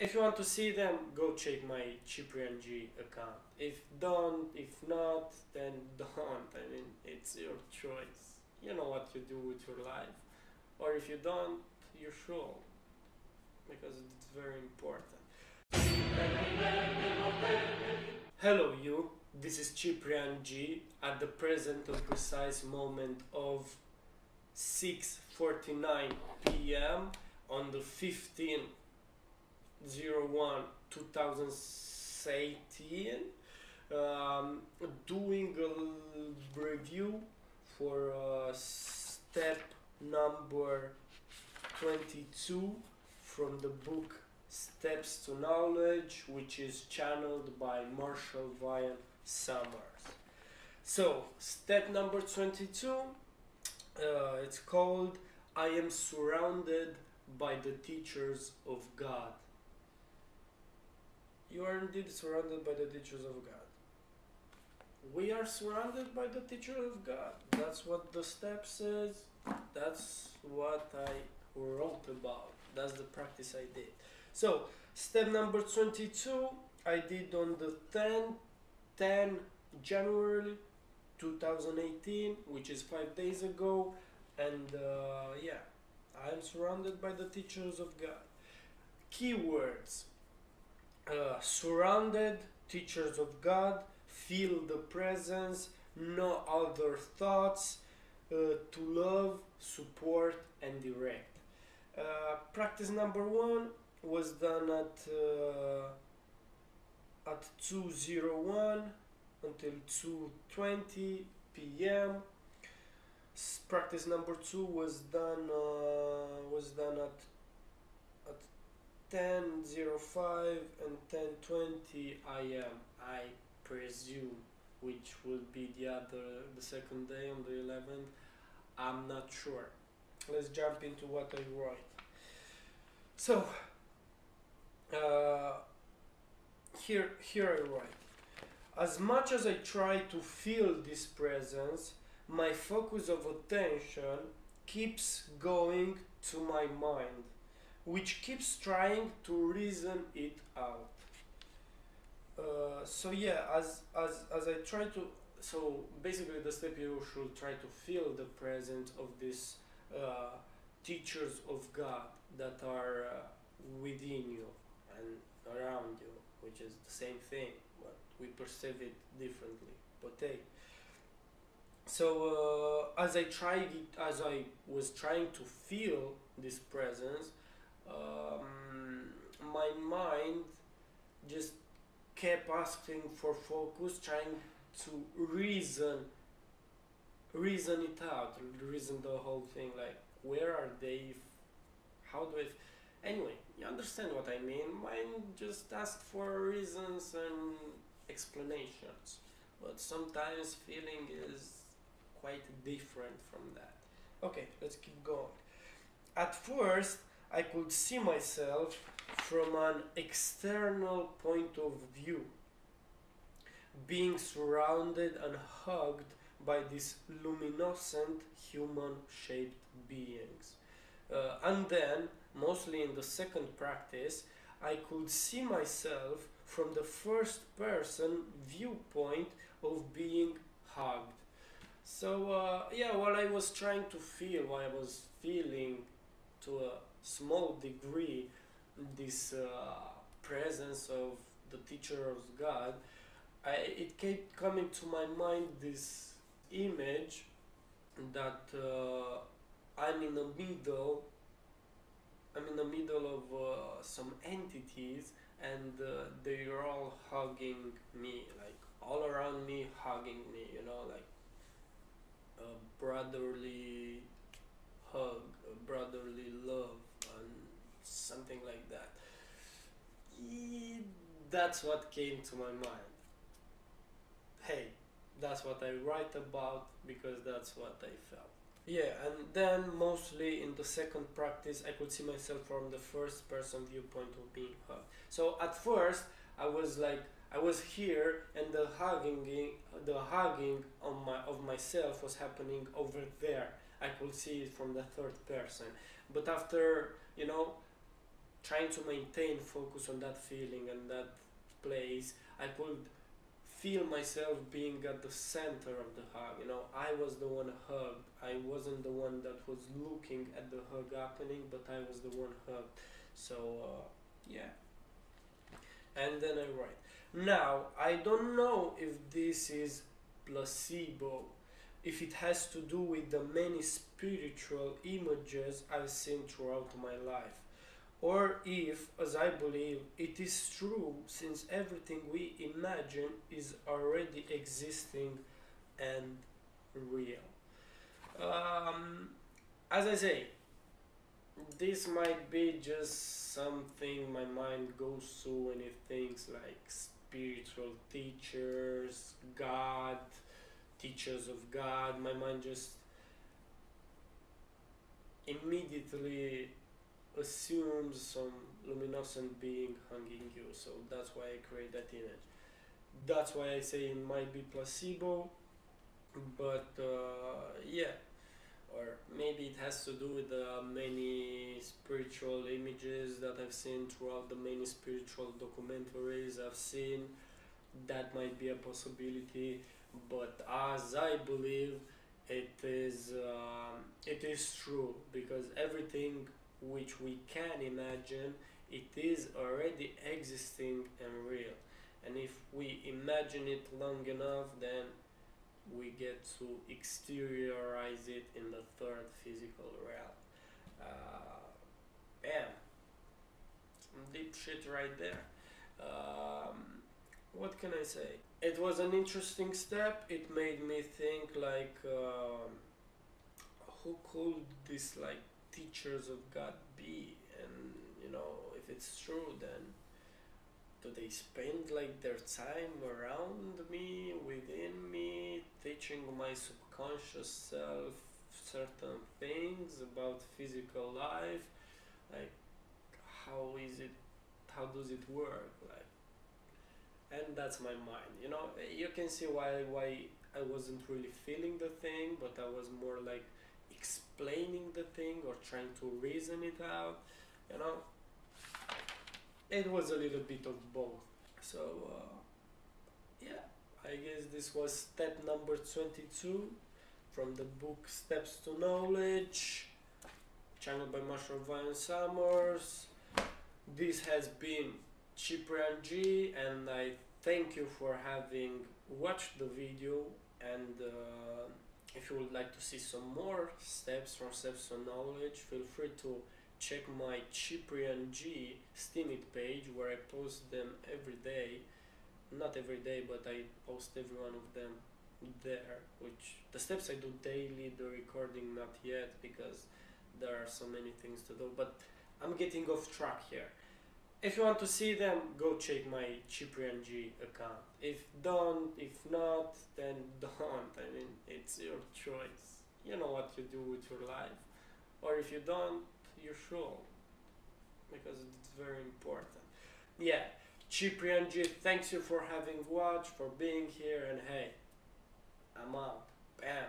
if you want to see them, go check my Ciprian G account. If don't, if not, then don't. I mean, it's your choice. You know what you do with your life, or if you don't, you should, because it's very important. Hello, you. This is Ciprian G. At the present and precise moment of 6:49 p.m. on the 15 01 2018 um, doing a review for uh, step number 22 from the book Steps to Knowledge which is channeled by Marshall Vian Summers. So step number 22 uh, it's called I am surrounded by the teachers of God you are indeed surrounded by the teachers of God. We are surrounded by the teacher of God. That's what the step says. That's what I wrote about. That's the practice I did. So, step number 22, I did on the 10, 10 January 2018, which is five days ago. And uh, yeah, I am surrounded by the teachers of God. Keywords uh, surrounded, teachers of God, feel the presence, no other thoughts, uh, to love, support, and direct. Uh, practice number one was done at uh, at 201 until 220 p.m. Practice number two was done uh, was done at at 10.05 and 10.20 am I presume which will be the other the second day on the 11th I'm not sure. Let's jump into what I wrote so uh, here here I write. As much as I try to feel this presence my focus of attention keeps going to my mind which keeps trying to reason it out. Uh, so yeah, as, as, as I try to, so basically the step you should try to feel the presence of these uh, teachers of God that are uh, within you and around you, which is the same thing, but we perceive it differently. But hey, so uh, as I tried it, as I was trying to feel this presence, my mind just kept asking for focus, trying to reason reason it out, reason the whole thing. Like, where are they? How do I? Anyway, you understand what I mean. Mind just ask for reasons and explanations, but sometimes feeling is quite different from that. Okay, let's keep going. At first, I could see myself from an external point of view, being surrounded and hugged by these luminescent human shaped beings. Uh, and then, mostly in the second practice, I could see myself from the first person viewpoint of being hugged. So, uh, yeah, what I was trying to feel, what I was feeling to a small degree this uh, presence of the teacher of God, I, it kept coming to my mind this image that uh, I'm in the middle. I'm in the middle of uh, some entities, and uh, they are all hugging me, like all around me, hugging me. You know, like a brotherly hug, a brotherly love and something like that. That's what came to my mind. Hey, that's what I write about because that's what I felt. Yeah, and then mostly in the second practice, I could see myself from the first person viewpoint of being hugged. So at first, I was like, I was here, and the hugging, the hugging on my of myself was happening over there I could see it from the third person. But after, you know, trying to maintain focus on that feeling and that place, I could feel myself being at the center of the hug. You know, I was the one hugged. I wasn't the one that was looking at the hug happening, but I was the one hugged. So uh, yeah. And then I write. Now I don't know if this is placebo, if it has to do with the many spiritual images I've seen throughout my life or if, as I believe, it is true since everything we imagine is already existing and real. Um, as I say, this might be just something my mind goes through when it thinks like spiritual teachers, God, teachers of God. My mind just immediately assumes some luminescent being hanging you. So that's why I create that image. That's why I say it might be placebo but uh, yeah or maybe it has to do with the many spiritual images that I've seen throughout the many spiritual documentaries I've seen that might be a possibility but as I believe it is uh, it is true because everything which we can imagine, it is already existing and real. And if we imagine it long enough, then we get to exteriorize it in the third physical realm. Uh, yeah, deep shit right there. Um, what can I say? It was an interesting step. It made me think like, uh, who could this like teachers of God be? And you know, if it's true, then do they spend like their time around me, within me, teaching my subconscious self certain things about physical life? Like, how is it? How does it work? Like, and that's my mind. You know, you can see why why I wasn't really feeling the thing, but I was more like explaining the thing or trying to reason it out you know it was a little bit of both so uh, yeah i guess this was step number 22 from the book steps to knowledge channeled by Marshall Vian Summers this has been Ciprian G and I thank you for having watched the video and uh, if you would like to see some more steps from Steps to Knowledge, feel free to check my Ciprian G Steemit page where I post them every day. Not every day, but I post every one of them there. Which the steps I do daily, the recording not yet because there are so many things to do. But I'm getting off track here if you want to see them, go check my Ciprian G account. If don't, if not, then don't. I mean, it's your choice. You know what you do with your life. Or if you don't, you should. Because it's very important. Yeah, Ciprian G, thanks you for having watched, for being here, and hey, I'm out. Bam.